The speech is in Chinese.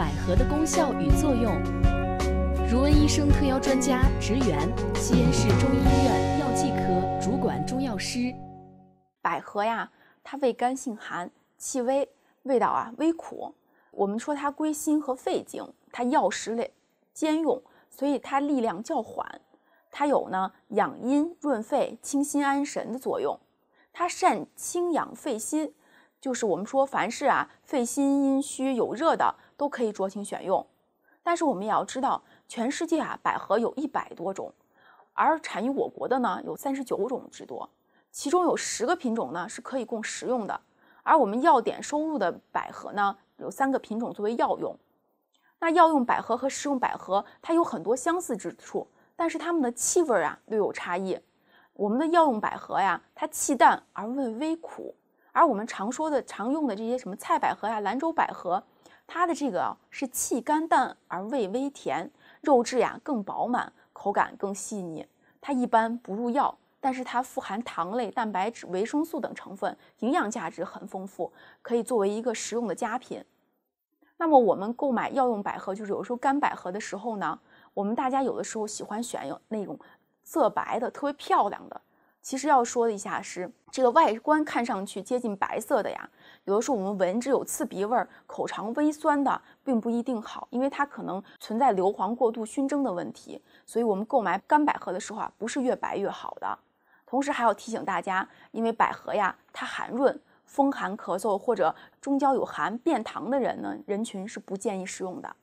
百合的功效与作用。如恩医生特邀专家职员，西安市中医医院药剂科主管中药师。百合呀，它味甘性寒，气微，味道啊微苦。我们说它归心和肺经，它药食类兼用，所以它力量较缓。它有呢养阴润肺、清心安神的作用。它善清养肺心，就是我们说凡是啊肺心阴虚有热的都可以酌情选用。但是我们也要知道，全世界啊百合有一百多种，而产于我国的呢有三十九种之多，其中有十个品种呢是可以供食用的。而我们药典收录的百合呢有三个品种作为药用。那药用百合和食用百合它有很多相似之处。但是它们的气味啊略有差异。我们的药用百合呀，它气淡而味微苦，而我们常说的常用的这些什么菜百合呀、兰州百合，它的这个是气甘淡而味微甜，肉质呀更饱满，口感更细腻。它一般不入药，但是它富含糖类、蛋白质、维生素等成分，营养价值很丰富，可以作为一个食用的佳品。那么我们购买药用百合，就是有时候干百合的时候呢。我们大家有的时候喜欢选用那种色白的、特别漂亮的。其实要说一下是这个外观看上去接近白色的呀，有的时候我们闻着有刺鼻味儿、口尝微酸的，并不一定好，因为它可能存在硫磺过度熏蒸的问题。所以我们购买干百合的时候啊，不是越白越好的。同时还要提醒大家，因为百合呀，它寒润，风寒咳嗽或者中焦有寒、便溏的人呢，人群是不建议食用的。